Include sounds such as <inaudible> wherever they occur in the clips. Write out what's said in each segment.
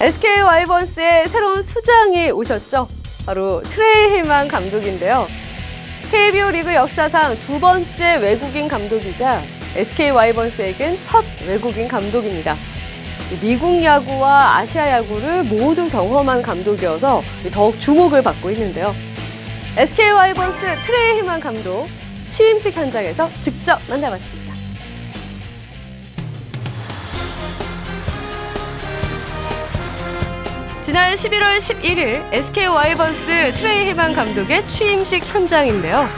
SK 와이번스의 새로운 수장이 오셨죠. 바로 트레이 힐만 감독인데요. KBO 리그 역사상 두 번째 외국인 감독이자 SK 와이번스에겐 첫 외국인 감독입니다. 미국 야구와 아시아 야구를 모두 경험한 감독이어서 더욱 주목을 받고 있는데요. SK 와이번스 트레이 힐만 감독 취임식 현장에서 직접 만나봤습니다. 지난 11월 11일 SK 와이번스 트레이 힐만 감독의 취임식 현장인데요.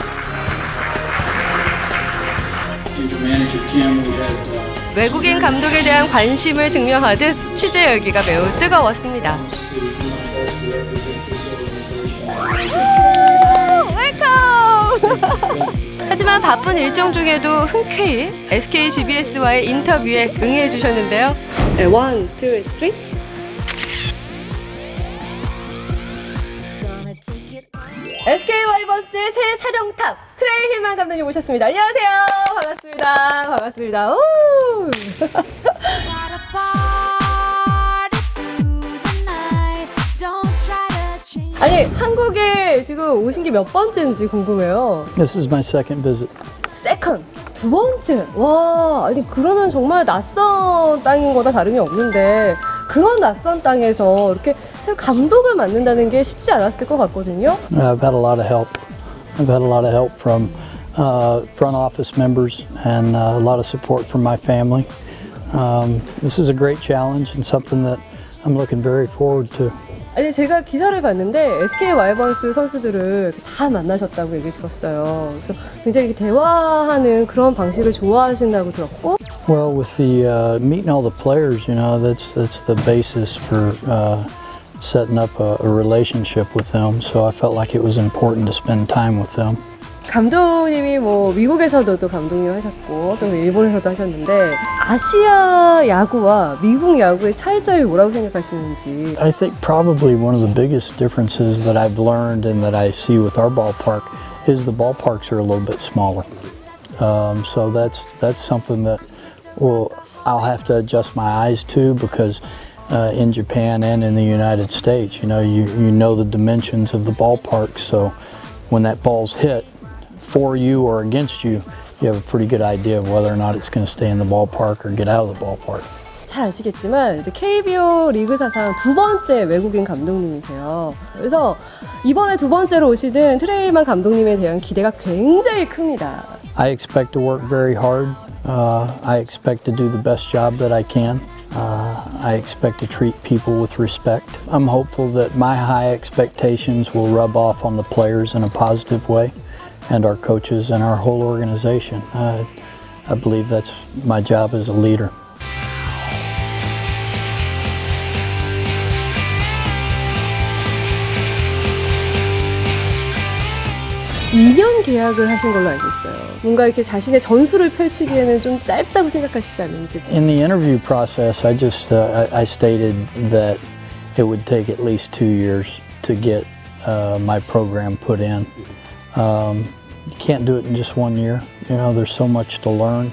외국인 감독에 대한 관심을 증명하듯 취재 열기가 매우 뜨거웠습니다. 하지만 바쁜 일정 중에도 흔쾌히 SK GBS와의 인터뷰에 응해 주셨는데요. 1, 2, 3. SK 와이번스의 새 사령탑 트레이 힐만 감독님 모셨습니다. 안녕하세요. 반갑습니다. 반갑습니다. 오! 아니 한국에 지금 오신 게 몇 번째인지 궁금해요. This is my second visit. 세컨 두 번째. 와 아니 그러면 정말 낯선 땅인 거다 다름이 없는데 그런 낯선 땅에서 이렇게 새 감독을 맡는다는 게 쉽지 않았을 것 같거든요. I've had a lot of help. I've had a lot of help from uh, front office members and uh, a lot of support from my family. Um, this is a great challenge and something that I'm looking very forward to. 아니 제가 기사를 봤는데 SK 와이번스 선수들을 다 만나셨다고 얘기 들었어요. 그래서 굉장히 대화하는 그런 방식을 좋아하신다고 들었고 Well, with the uh, meeting all the players, you know, that's that's the basis for uh, setting up a, a relationship with them. So I felt like it was important to spend time with them. 감독님이 뭐 미국에서도 또 감독님 하셨고 또 일본에서도 하셨는데 아시아 야구와 미국 야구의 차이점이 뭐라고 생각하시는지 I think probably one of the biggest differences that I've learned and that I see with our ballpark is the ballparks are a little bit smaller. Um, so that's that's something that well I'll have to adjust my eyes to because uh, in Japan and in the United States, you know, you you know the dimensions of the ballpark. So when that ball's hit for you or against you, you have a pretty good idea of whether or not it's going to stay in the ballpark or get out of the ballpark. 잘 아시겠지만 이제 KBO 리그 사상 두 번째 외국인 감독님이세요. 그래서 이번에 두 번째로 오시는 트레일만 감독님에 대한 기대가 굉장히 큽니다. I expect to work very hard. Uh, I expect to do the best job that I can. Uh, I expect to treat people with respect. I'm hopeful that my high expectations will rub off on the players in a positive way and our coaches and our whole organization. Uh, I believe that's my job as a leader. 2년 계약을 하신 걸로 알고 있어요. 뭔가 이렇게 자신의 전술을 펼치기에는 좀 짧다고 생각하시지 않는지. In the interview process, I just uh, I, I stated that it would take at least two years to get uh, my program put in. Um, you can't do it in just one year. You know, there's so much to learn.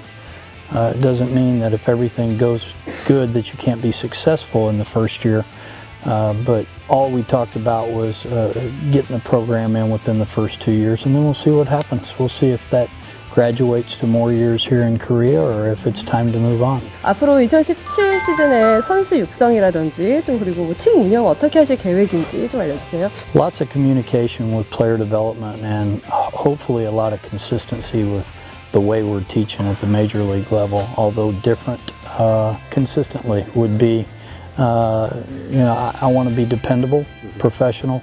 Uh, it doesn't mean that if everything goes good that you can't be successful in the first year. Uh, but all we talked about was uh, getting the program in within the first two years, and then we'll see what happens. We'll see if that graduates to more years here in Korea or if it's time to move on. 앞으로 2017 시즌에 선수 육성이라든지 또 그리고 뭐팀 운영 어떻게 하실 계획인지 좀 알려주세요. Lots of communication with player development and hopefully a lot of consistency with the way we're teaching at the major league level, although different uh, consistently would be uh, you know, I, I want to be dependable, professional,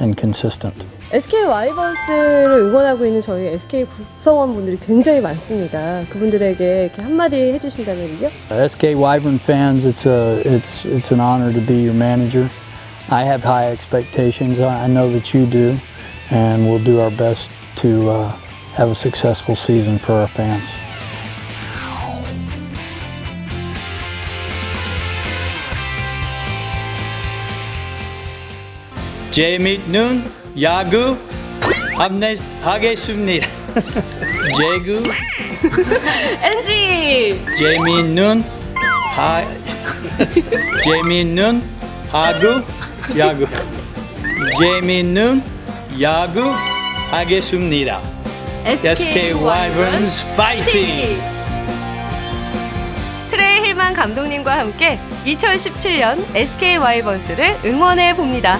and consistent. SK 와이번스를 응원하고 있는 저희 SK 구성원분들이 굉장히 많습니다. 그분들에게 이렇게 한마디 해주신다면요? SK Wyvern fans, it's a it's it's an honor to be your manager. I have high expectations. I know that you do, and we'll do our best to uh, have a successful season for our fans. 재밌는 야구 안내하겠습니다. <laughs> 제구 NG! 재밌는 하 재밌는 하구 야구 재밌는 야구 하겠습니다. SK 와이번스 파이팅! 트레이 힐만 감독님과 함께 2017년 SK 와이번스를 응원해 봅니다.